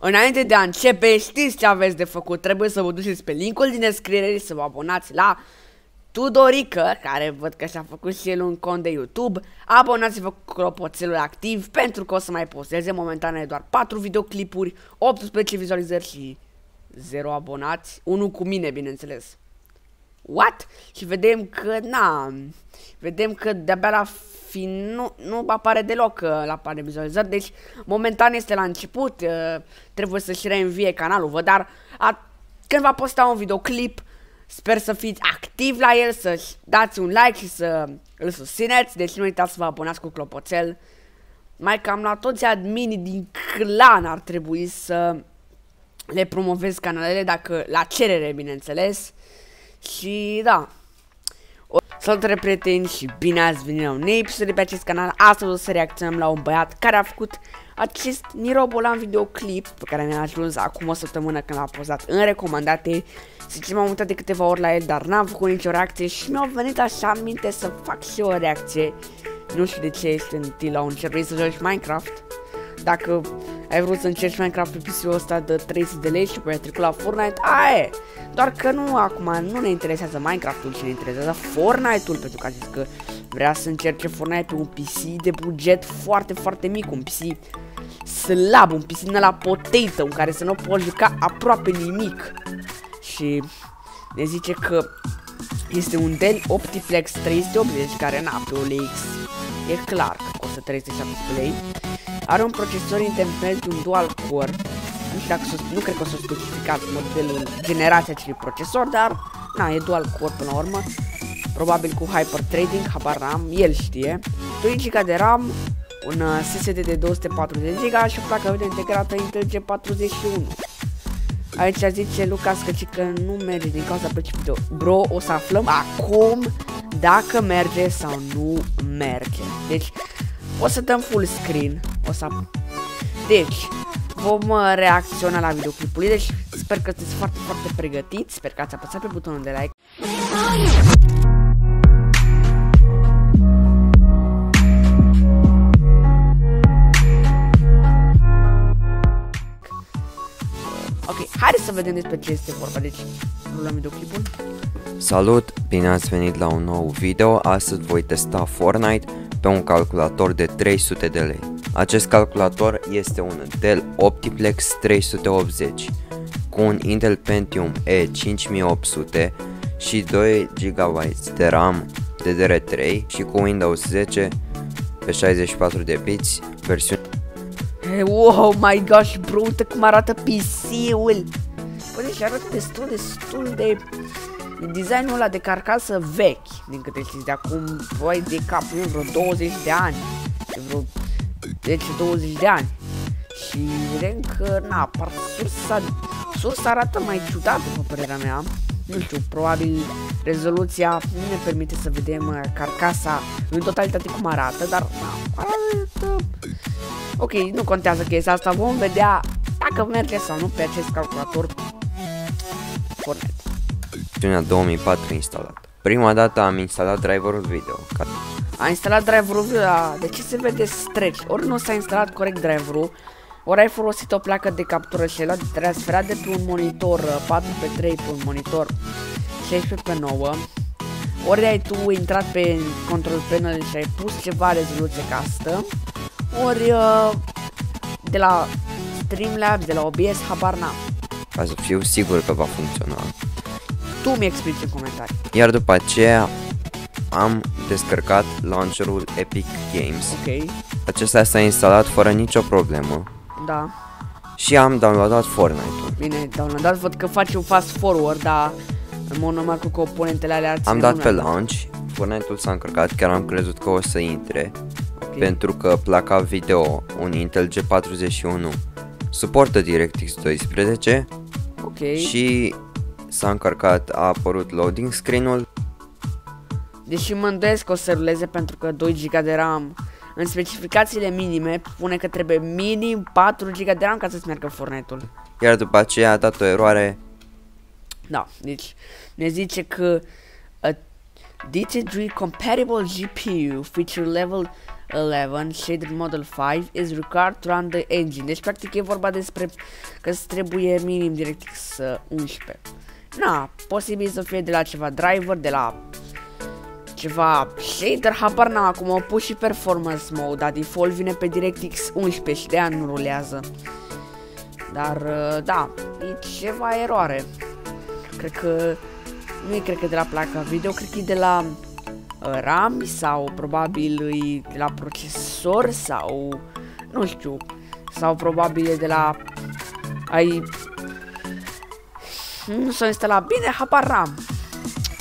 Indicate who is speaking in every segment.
Speaker 1: Înainte de a începe, știți ce aveți de făcut. Trebuie să vă duceți pe linkul din descriere și să vă abonați la Tudorică, care văd că și-a făcut și el un cont de YouTube. Abonați-vă cu clopoțelul activ pentru că o să mai posteze momentan doar 4 videoclipuri, 18 vizualizări și 0 abonați. Unul cu mine, bineînțeles. What? Și vedem că, na, vedem că de-abia la fin nu, nu apare deloc uh, la pare vizualizări, deci momentan este la început, uh, trebuie să-și reînvie canalul, văd, dar a, când va posta un videoclip, sper să fiți activ la el, să dați un like și să îl susțineți, deci nu uitați să vă abonați cu clopoțel. Mai cam la toți adminii din clan ar trebui să le promovez canalele, dacă la cerere, bineînțeles. Și da, Salutare prieteni și bine ați venit la un episod de pe acest canal. Astăzi o să reacționăm la un băiat care a făcut acest Nirobolan videoclip Pe care mi-a ajuns acum o săptămână când l-a pozat în recomandate. Zice m-am uitat de câteva ori la el dar n-am făcut nicio reacție Și mi-a venit așa în minte să fac și o reacție. Nu știu de ce este întâi la un cer să joci Minecraft. Dacă ai vrut să încerci Minecraft pe PC-ul ăsta de 300 de lei și pe ai trecut la Fortnite, aia Doar că nu acum, nu ne interesează Minecraft-ul, ci ne interesează Fortnite-ul, pentru că a zis că vrea să încerce Fortnite pe un PC de buget foarte, foarte mic, un PC slab, un PC la potato, în care să nu poți juca aproape nimic. Și ne zice că este un Dell Optiplex 380 care n-a pe OLX. E clar că costă 370 lei are un procesor Intel un dual core. Nu știu dacă nu cred că o să specificat modelul, generația acelui procesor, dar na, e dual core până la urmă. Probabil cu Hyper Trading, habar n-am, el știe. 2 GB de RAM, un uh, SSD de 240 GB și o placă video integrată Intel G41. Aici zice Lucas că, că nu merge din cauza plăcii video. Bro, o să aflăm acum dacă merge sau nu merge. Deci, o să dăm full screen. O să... Deci, vom uh, reacționa la videoclipul. Deci, sper că sunteți foarte, foarte pregătiți. Sper că ați apăsat pe butonul de like. Ok, haideți să vedem despre ce este vorba. Deci, rulăm videoclipul.
Speaker 2: Salut, bine ați venit la un nou video. Astăzi voi testa Fortnite pe un calculator de 300 de lei. Acest calculator este un Dell Optiplex 380 cu un Intel Pentium E5800 și 2 GB de RAM DDR3 și cu Windows 10 pe 64 de bits versiune
Speaker 1: Hey, wow, my gosh, bro, uite cum arată PC-ul Păi deci arată destul, destul de designul ăla de carcasă vechi, din câte știți, de acum, voi de cap, vreo 20 de ani, de vreo 10-20 de ani. Și vedem că, na, par sursa, sursa arată mai ciudată, după părerea mea. Nu știu, probabil rezoluția nu ne permite să vedem uh, carcasa în totalitate cum arată, dar, na, arată... Ok, nu contează chestia asta, vom vedea dacă merge sau nu pe acest calculator Fortnite
Speaker 2: versiunea 2004 instalat. Prima dată am instalat driverul video.
Speaker 1: A instalat driverul video, de ce se vede stretch? Ori nu s-a instalat corect driverul, ori ai folosit o placă de captură și l-a transferat de pe un monitor 4x3 uh, pe un monitor 16 pe 9 ori ai tu intrat pe control panel și ai pus ceva rezoluție ca asta, ori uh, de la Streamlabs, de la OBS, habar n-am.
Speaker 2: Ca să fiu sigur că va funcționa
Speaker 1: tu mi explici în comentarii.
Speaker 2: Iar după aceea am descărcat launcherul Epic Games.
Speaker 1: Ok.
Speaker 2: Acesta s-a instalat fără nicio problemă.
Speaker 1: Da.
Speaker 2: Și am downloadat Fortnite-ul.
Speaker 1: Bine, downloadat, văd că face un fast forward, dar în mod normal cu componentele alea ar
Speaker 2: Am dat pe launch, Fortnite-ul s-a încărcat, chiar am crezut că o să intre. Okay. Pentru că placa video, un Intel G41, suportă DirectX 12
Speaker 1: Ok.
Speaker 2: și s-a încărcat, a apărut loading screen-ul.
Speaker 1: Deși mă îndoiesc că o să ruleze pentru că 2 GB de RAM în specificațiile minime pune că trebuie minim 4 GB de RAM ca să-ți meargă Fortnite-ul.
Speaker 2: Iar după aceea a dat o eroare.
Speaker 1: Da, deci ne zice că uh, DT3 compatible GPU feature level 11 shaded model 5 is required to run the engine. Deci practic e vorba despre că îți trebuie minim DirectX 11. Na, posibil să fie de la ceva driver, de la ceva shader, habar n-am acum, au pus și performance mode, dar default vine pe DirectX 11 și de aia nu rulează. Dar, uh, da, e ceva eroare. Cred că, nu e cred că de la placa video, cred că e de la uh, RAM sau probabil e de la procesor sau, nu știu, sau probabil e de la, ai, nu s-a instalat bine, habar RAM.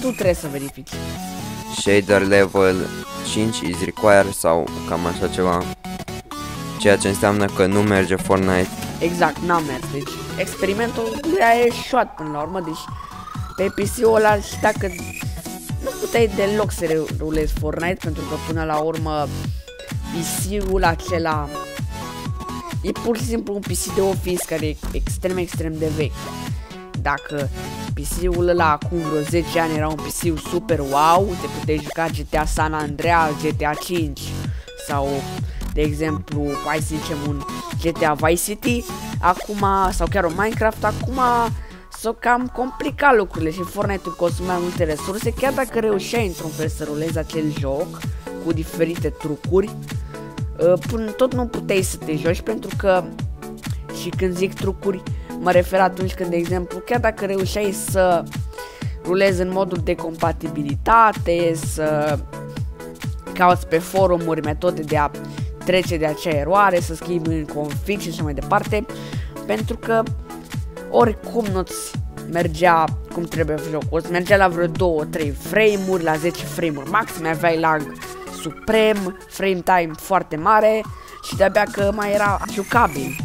Speaker 1: Tu trebuie să verifici
Speaker 2: shader level 5 is required sau cam așa ceva. Ceea ce înseamnă că nu merge Fortnite.
Speaker 1: Exact, n-a mers. Deci experimentul a ieșuat până la urmă, deci pe PC-ul ăla și dacă nu puteai deloc să rulezi Fortnite pentru că până la urmă PC-ul acela e pur și simplu un PC de office care e extrem, extrem de vechi. Dacă PC-ul ăla acum vreo 10 ani era un PC super wow, te puteai juca GTA San Andreas, GTA 5 sau, de exemplu, hai să zicem un GTA Vice City, acum, sau chiar un Minecraft, acum s-au cam complicat lucrurile și Fortnite-ul consumă mai multe resurse, chiar dacă reușeai într-un fel să rulezi acel joc cu diferite trucuri, uh, până tot nu puteai să te joci pentru că, și când zic trucuri, Mă refer atunci când, de exemplu, chiar dacă reușeai să rulezi în modul de compatibilitate, să cauți pe forumuri metode de a trece de acea eroare, să schimbi în config și așa mai departe, pentru că oricum nu-ți mergea cum trebuie jocul, îți mergea la vreo 2-3 frame-uri, la 10 frame-uri maxim, aveai lag suprem, frame time foarte mare și de-abia că mai era jucabil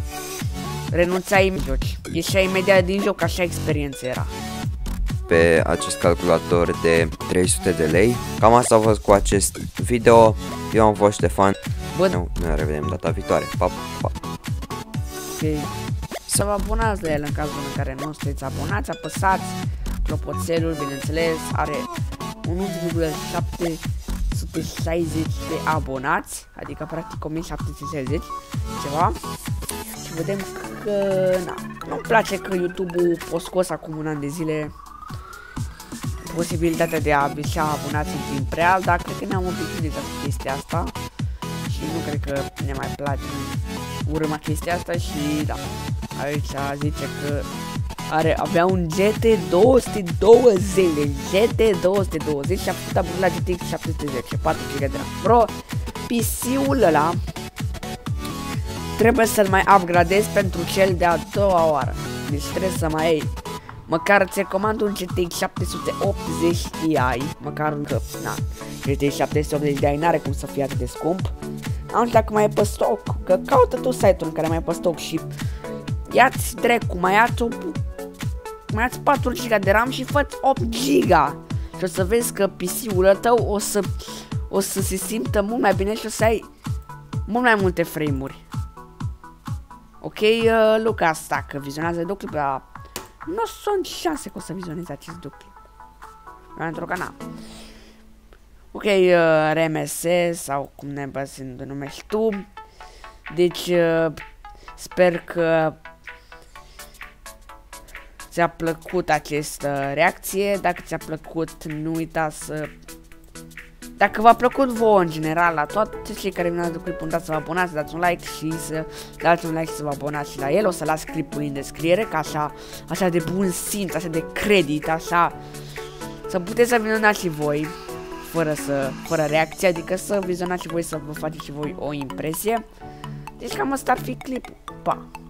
Speaker 1: renunțai în joci. Ieșai imediat din joc, așa experiență era.
Speaker 2: Pe acest calculator de 300 de lei. Cam asta a fost cu acest video. Eu am fost Ștefan. Bă, ne, ne revedem data viitoare. Pa, pa.
Speaker 1: Okay. Să vă abonați la el în cazul în care nu sunteți abonați, apăsați clopoțelul, bineînțeles, are 1,7 160 de abonați, adică practic 1760 ceva și vedem că na, nu-mi place că YouTube-ul a scos acum un an de zile posibilitatea de a avea abonați în timp real, dar cred că ne-am obișnuit de chestia asta și nu cred că ne mai place urma chestia asta și da, aici zice că are, avea un GT 220, GT 220 și a făcut abonat la GTX 710, 4 GB de RAM. Bro, PC-ul ăla trebuie să-l mai upgradezi pentru cel de-a doua oară. Deci trebuie să mai ai Măcar ți comand un GTX 780 Ti, măcar un că, na, GTX 780 Ti n-are cum să fie atât de scump. Nu știu dacă mai e pe stoc, că caută tu site-ul în care mai e pe stoc și ia-ți dracu, mai ia-ți mai ia 4 GB de RAM și fă 8 GB. Și o să vezi că PC-ul tău o să, o să se simtă mult mai bine și o să ai mult mai multe frame-uri. Ok, uh, Lucas, dacă vizionează videoclipul, dar nu sunt șanse că o să vizionezi acest videoclip. Pentru că n-am. Ok, uh, RMS sau cum ne de numești tu. Deci, uh, sper că ți-a plăcut această reacție. Dacă ți-a plăcut, nu uita să dacă v-a plăcut vouă în general la toate cei care vin la clipul, dați să vă abonați, să dați un like și să dați un like și să vă abonați și la el. O să las clipul în descriere, ca așa, așa de bun simț, așa de credit, așa să puteți să vizionați și voi fără să, fără reacție, adică să vizionați și voi să vă faceți și voi o impresie. Deci cam asta ar fi clipul. Pa!